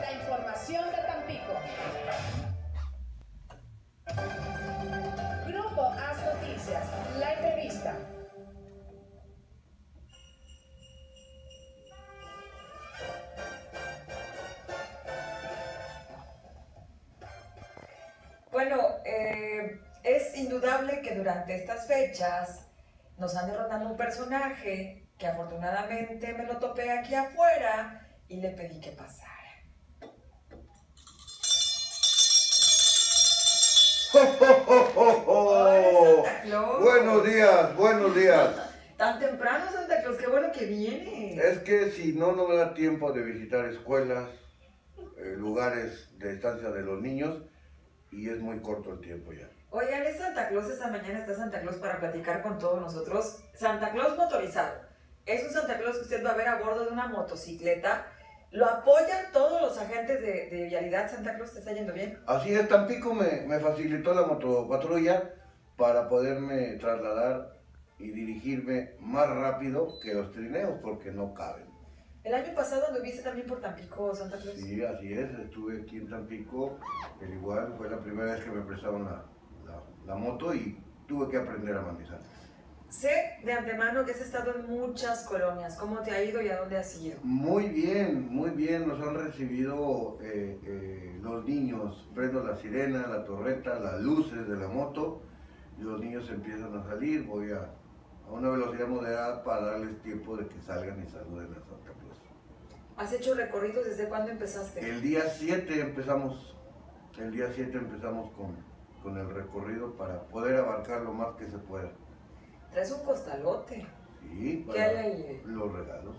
la información de Tampico. Grupo As Noticias, la entrevista. Bueno, eh, es indudable que durante estas fechas nos anda rondando un personaje que afortunadamente me lo topé aquí afuera y le pedí que pasara. Santa Claus. Buenos días, buenos días. Tan temprano, Santa Claus, qué bueno que viene. Es que si no, no me da tiempo de visitar escuelas, eh, lugares de estancia de los niños y es muy corto el tiempo ya. Oigan, es Santa Claus, esta mañana está Santa Claus para platicar con todos nosotros. Santa Claus motorizado. Es un Santa Claus que usted va a ver a bordo de una motocicleta. Lo apoyan todos los agentes de, de vialidad. Santa Claus, ¿te está yendo bien? Así es, Tampico me, me facilitó la motopatrulla para poderme trasladar y dirigirme más rápido que los trineos porque no caben. El año pasado anduviste también por Tampico, Santa Claus. Sí, así es, estuve aquí en Tampico, el igual fue la primera vez que me prestaron la, la- la moto y tuve que aprender a manejar. Sé de antemano que has estado en muchas colonias. ¿Cómo te ha ido y a dónde has ido? Muy bien, muy bien, nos han recibido eh, eh, los niños, prendo la sirena, la torreta, las luces de la moto y los niños empiezan a salir, voy a, a una velocidad moderada para darles tiempo de que salgan y saluden a Santa Claus. ¿Has hecho recorridos desde cuándo empezaste? El día 7 empezamos, el día 7 empezamos con, con el recorrido para poder abarcar lo más que se pueda. Traes un costalote. Sí, ¿Qué hay ahí? los regalos.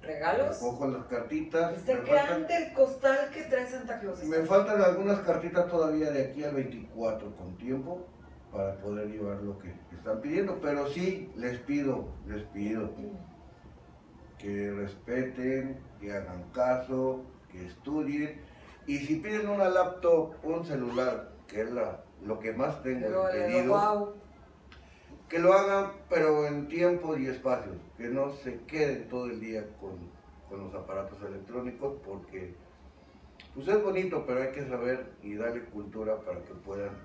¿Regalos? Cojo las cartitas. Está grande el costal que trae Santa Claus. Me faltan algunas cartitas todavía de aquí al 24 con tiempo para poder llevar lo que están pidiendo, pero sí les pido, les pido que respeten, que hagan caso, que estudien y si piden una laptop, un celular, que es la, lo que más tengo Pero, en pedido, wow. Que lo hagan pero en tiempo y espacio, que no se queden todo el día con, con los aparatos electrónicos porque pues es bonito, pero hay que saber y darle cultura para que puedan,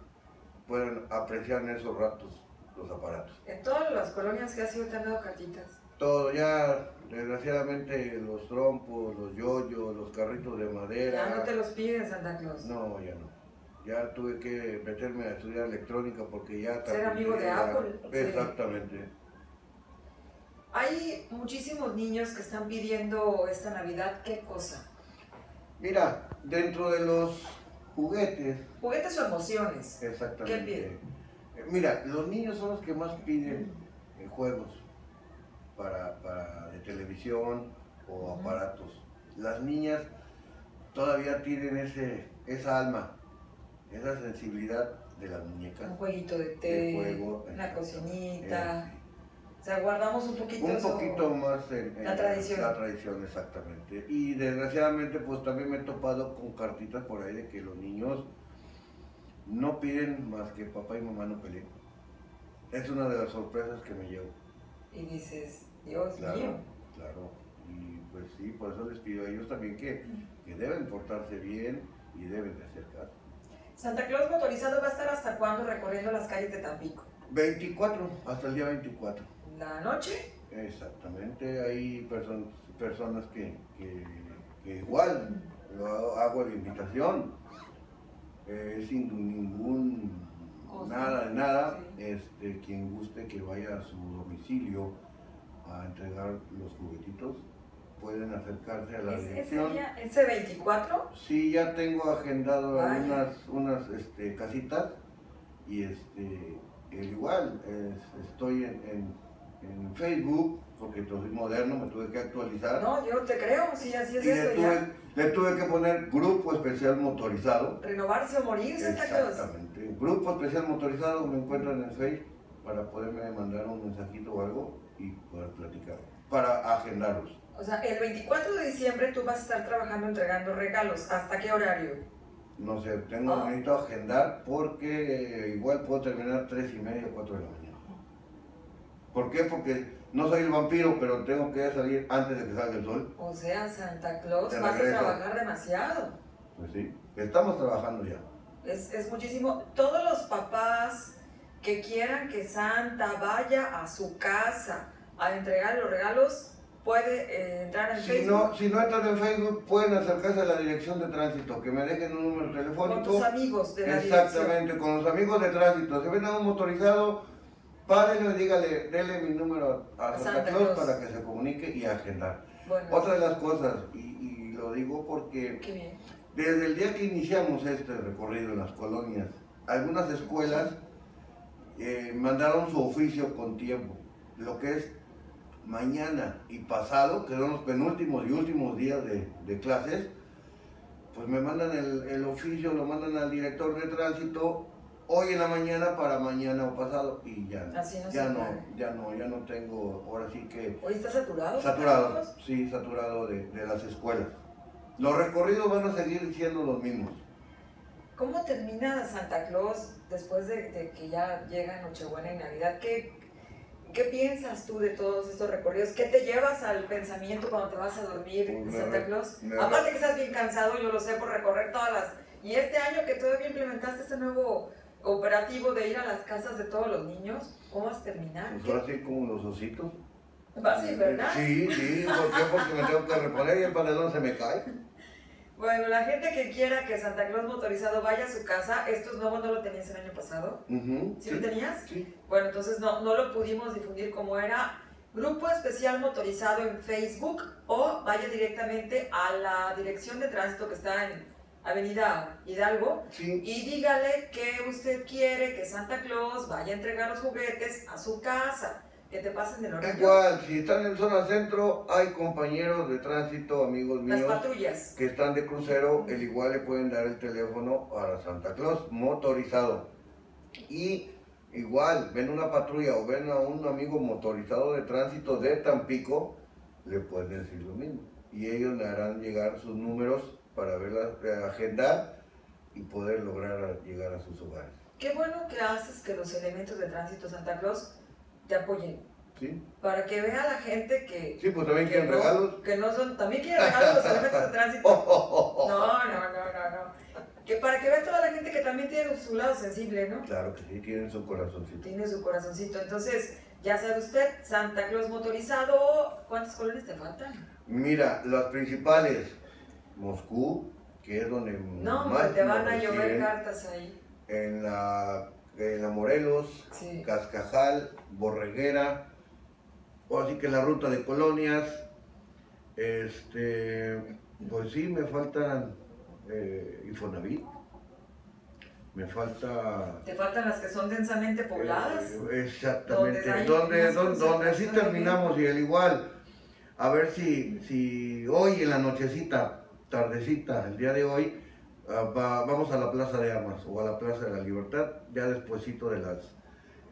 puedan apreciar en esos ratos los aparatos. En todas las colonias que has ido te han dado cartitas. Todo ya, desgraciadamente, los trompos, los yoyos, los carritos de madera. Ya no te los piden, Santa Claus. No, ya no. Ya tuve que meterme a estudiar electrónica porque ya... Ser amigo de Apple. Exactamente. Hay muchísimos niños que están pidiendo esta Navidad, ¿qué cosa? Mira, dentro de los juguetes, Juguetes o emociones. exactamente. ¿Qué piden? eh, Mira, los niños son los que más piden eh, juegos para, para de televisión o aparatos. Las niñas todavía tienen ese, esa alma, esa sensibilidad de las muñecas. Un jueguito de de té, juego, una cocinita. O sea, guardamos un poquito un poquito más en, en La tradición. La tradición, exactamente. Y desgraciadamente, pues también me he topado con cartitas por ahí de que los niños no piden más que papá y mamá no peleen. Es una de las sorpresas que me llevo. Y dices, Dios Claro, mío. claro. Y pues sí, por eso les pido a ellos también que, que deben portarse bien y deben de hacer caso. Santa Claus motorizado va a estar hasta cuándo recorriendo las calles de Tampico. 24, hasta el día 24. La noche, Exactamente, hay person- personas que, que- que igual lo hago, la invitación, eh, sin ningún Costo. nada de nada, Sí. este, quien guste que vaya a su domicilio a entregar los juguetitos, pueden acercarse a la ¿es ese, dirección. día, ese 24? Sí, ya tengo agendado Vaya. unas, unas este, casitas y este, el igual, es- estoy en, en- en Facebook, porque soy moderno, me tuve que actualizar. No, yo te creo, sí, así es y le eso tuve, ya. le tuve que poner grupo especial motorizado. Renovarse o morir, Santa Claus. Exactamente. Grupo especial motorizado me encuentran en Facebook para poderme mandar un mensajito o algo y poder platicar, para agendarlos. O sea, el 24 de diciembre tú vas a estar trabajando entregando regalos. ¿Hasta qué horario? No sé, tengo Ah. necesito agendar porque igual puedo terminar tres y media, cuatro de la mañana. ¿Por qué? Porque No soy el vampiro, pero tengo que salir antes de que salga el sol. O sea, Santa Claus, Te vas a trabajar demasiado. Pues sí, estamos trabajando ya. Es, es muchísimo. Todos los papás que quieran que Santa vaya a su casa a entregar los regalos, puede eh, entrar en Si Facebook no, si no entran en Facebook, pueden acercarse a la dirección de tránsito, que me dejen un número con telefónico. tus amigos de la dirección. Exactamente, con los amigos de tránsito. Si ven a un motorizado, párenlo y dígale, denle mi número a A Santa, Claus Claus. para que se comunique y agendar. Bueno, Otra de las cosas, y, y lo digo porque bien. desde el día que iniciamos este recorrido en las colonias, algunas escuelas eh, mandaron su oficio con tiempo. Lo que es mañana y pasado, que son los penúltimos y últimos días de, de clases, pues me mandan el, el oficio, lo mandan al director de tránsito hoy en la mañana para mañana o pasado y ya, Así no ya no, ya no, ya no tengo, ahora sí que Hoy está saturado. Saturado, sí, saturado de, de las escuelas. Los recorridos van a seguir siendo los mismos. ¿Cómo termina Santa Claus después de, de que ya llega Nochebuena y Navidad? ¿Qué, ¿Qué piensas tú de todos estos recorridos? ¿Qué te llevas al pensamiento cuando te vas a dormir, me Santa Claus? Aparte que estás bien cansado, yo lo sé, por recorrer todas las... Y este año que todavía implementaste este nuevo operativo de ir a las casas de todos los niños, ¿cómo vas a terminar? Pues ahora sí como los ositos. Vas a ir, ¿verdad? Sí, sí, ¿por qué? Porque me tengo que reponer y el panelón se me cae. Bueno, la gente que quiera que Santa Claus motorizado vaya a su casa, estos nuevos no lo tenías el año pasado. Ujú, ¿Sí lo tenías? Sí. Bueno, entonces no, no lo pudimos difundir como era Grupo Especial Motorizado en Facebook o vaya directamente a la dirección de tránsito que está en Avenida Hidalgo Sí, y dígale que usted quiere que Santa Claus vaya a entregar los juguetes a su casa, que te pasen del horario. igual, si están en zona centro, hay compañeros de tránsito, amigos Las míos, patrullas. que están de crucero, el igual le pueden dar el teléfono a Santa Claus motorizado. Y igual, ven una patrulla o ven a un amigo motorizado de tránsito de Tampico, le pueden decir lo mismo. Y ellos le harán llegar sus números para verla, eh, agendar y poder lograr llegar a sus hogares. Qué bueno que haces que los elementos de tránsito Santa Claus te apoyen, ¿Sí? para que vea la gente que, Sí, pues también que, quieren no, regalos. que no son, también quieren regalos los elementos de tránsito. No, no, no, no, no. Que para que vea toda la gente que también tiene su lado sensible, ¿no? Claro que sí, tienen su corazoncito. Tiene su corazoncito. Entonces, ya sabe usted, Santa Claus motorizado, ¿cuántas colonias te faltan? Mira, las principales, Moscú, que es donde No, más te van a llover cartas ahí. en la, en la Morelos, Sí. Cascajal, Borreguera, o así que la ruta de colonias, este, pues sí, me faltan eh, Infonavit, me falta... Te faltan las que son densamente pobladas. eh, exactamente, Donde donde, donde, sí terminamos y al igual, a ver si, si hoy en la nochecita, tardecita, el día de hoy, ah, va- vamos a la Plaza de Armas o a la Plaza de la Libertad, ya despuesito de las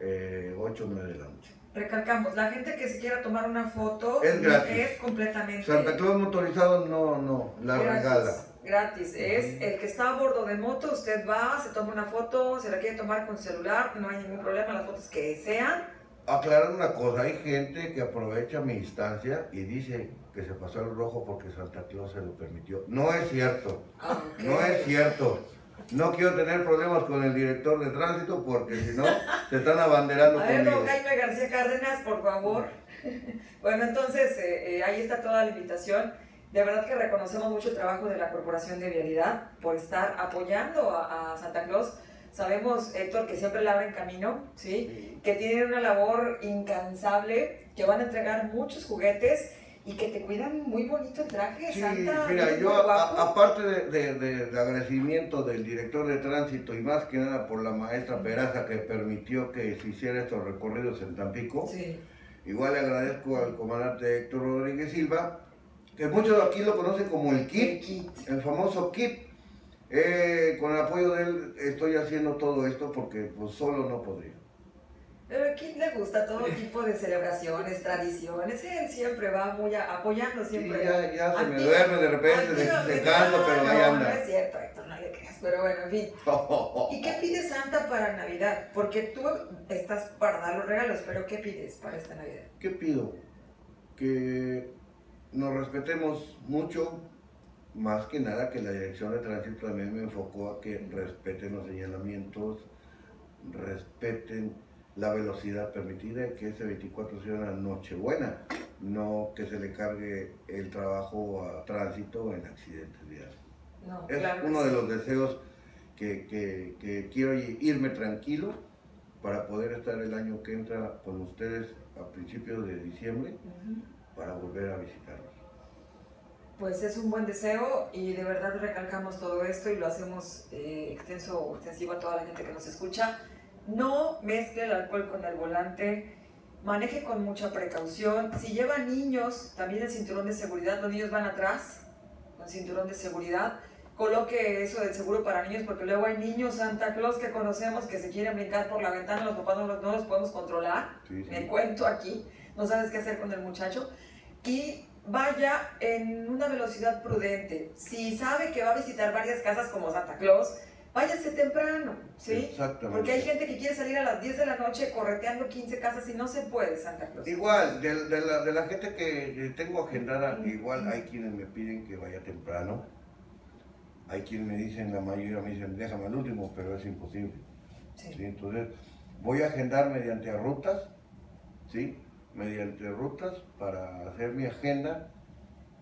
eh, 8 o 9 de la noche. Recalcamos, la gente que se quiera tomar una foto Es gratis. es completamente Santa Claus motorizado no, no, la gratis, regala. Gratis, es el que está a bordo de moto, usted va, se toma una foto, se la quiere tomar con celular, no hay ningún problema, las fotos que sean. Aclarar una cosa, hay gente que aprovecha mi instancia y dice que se pasó el rojo porque Santa Claus se lo permitió. No es cierto. Ok. No es cierto. No quiero tener problemas con el director de tránsito porque si no, se están abanderando A ver, conmigo. don Jaime García Cárdenas, por favor. bueno, entonces, eh, eh, ahí está toda la invitación. De verdad que reconocemos mucho el trabajo de la Corporación de Vialidad por estar apoyando a, a Santa Claus. Sabemos, Héctor, que siempre le abren camino, ¿sí? Que tienen una labor incansable, que van a entregar muchos juguetes y que te cuidan muy bonito el traje, Sí, Santa. mira, yo a- aparte de, de- de- de agradecimiento del director de tránsito y más que nada por la maestra Peraza que permitió que se hiciera estos recorridos en Tampico, Sí. igual le agradezco al comandante Héctor Rodríguez Silva, que muchos aquí lo conocen como el kit. el famoso KIP. Eh, con el apoyo de él estoy haciendo todo esto porque pues solo no podría. Pero a Kit le gusta todo tipo de celebraciones, tradiciones. Él siempre va muy a- apoyando Sí, siempre. ya, ya se me duerme de repente, se, se activamente. cansa, No, pero ahí no, anda. No es cierto, Héctor, no le creas. pero bueno, en fin. ¿Y qué pide Santa para Navidad? Porque tú estás para dar los regalos, pero ¿qué pides para esta Navidad? ¿Qué pido? Que nos respetemos mucho, más que nada que la dirección de tránsito también me enfocó a que respeten los señalamientos, respeten la velocidad permitida que ese 24 sea una noche buena, no que se le cargue el trabajo a tránsito en accidentes viales. No, Es claro uno de sí. los deseos que, que- que quiero irme tranquilo para poder estar el año que entra con ustedes a principios de diciembre Ujú. para volver a visitarlos. Pues es un buen deseo y de verdad recalcamos todo esto y lo hacemos eh, extenso extensivo a toda la gente que nos escucha. No mezcle el alcohol con el volante, maneje con mucha precaución. Si lleva niños, también el cinturón de seguridad, los niños van atrás con cinturón de seguridad. Coloque eso del seguro para niños porque luego hay niños Santa Claus que conocemos que se quieren brincar por la ventana, los papás no los, no los podemos controlar Sí, sí. me cuento aquí, no sabes qué hacer con el muchacho, y vaya en una velocidad prudente. Si sabe que va a visitar varias casas como Santa Claus, váyase temprano, ¿sí? Exactamente. Porque hay gente que quiere salir a las 10 de la noche correteando 15 casas y no se puede, Santa Claus. Igual, de, de la, de la gente que tengo agendada, igual hay quienes me piden que vaya temprano. Hay quienes me dicen, la mayoría me dicen, déjame al último, pero es imposible. Sí. ¿sí? Entonces, voy a agendar mediante rutas, ¿sí? Mediante rutas para hacer mi agenda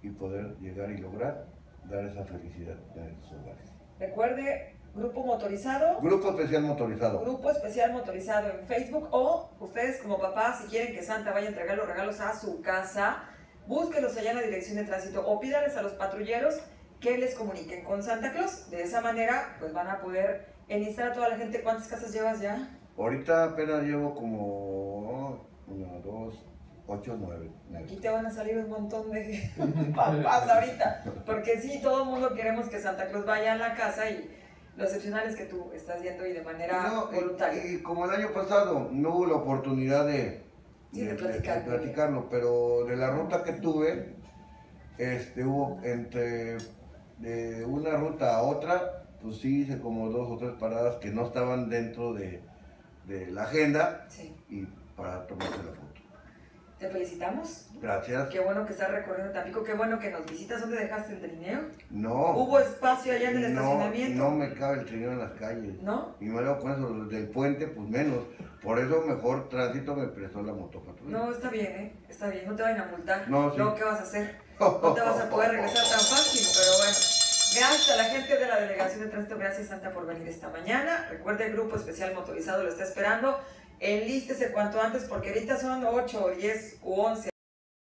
y poder llegar y lograr dar esa felicidad en sus hogares. Recuerde, grupo motorizado. Grupo especial motorizado. Grupo especial motorizado en Facebook o ustedes como papás si quieren que Santa vaya a entregar los regalos a su casa, búsquelos allá en la dirección de tránsito o pídales a los patrulleros que les comuniquen con Santa Claus. De esa manera pues van a poder enlistar a toda la gente. ¿Cuántas casas llevas ya? Ahorita apenas llevo como una, dos, ocho, nueve. Aquí te van a salir un montón de papás ahorita, porque sí, todo el mundo queremos que Santa Claus vaya a la casa y lo excepcional es que tú estás yendo y de manera No, y- voluntaria. Y, como el año pasado no hubo la oportunidad de, Sí, de platicar. platicarlo, pero de la ruta que tuve, este, hubo entre de una ruta a otra, pues sí hice como dos o tres paradas que no estaban dentro de, de la agenda Sí. y para tomarse la foto. Te felicitamos. Gracias. Qué bueno que estás recorriendo Tampico, qué bueno que nos visitas. ¿Dónde dejaste el trineo? No, ¿Hubo espacio allá en el no, estacionamiento? no me cabe el trineo en las calles. ¿No? Y me luego con eso del puente, pues menos. Por eso mejor tránsito me prestó la motopatrulla. No, está bien, ¿eh? Está bien, no te vayan a multar. No, sí. Luego, ¿qué vas a hacer? No te vas a poder regresar tan fácil, pero bueno. Gracias a la gente de la Delegación de Tránsito, gracias Santa por venir esta mañana. Recuerde, el grupo especial motorizado lo está esperando. Enlístese cuanto antes porque ahorita son 8, 10 u 11.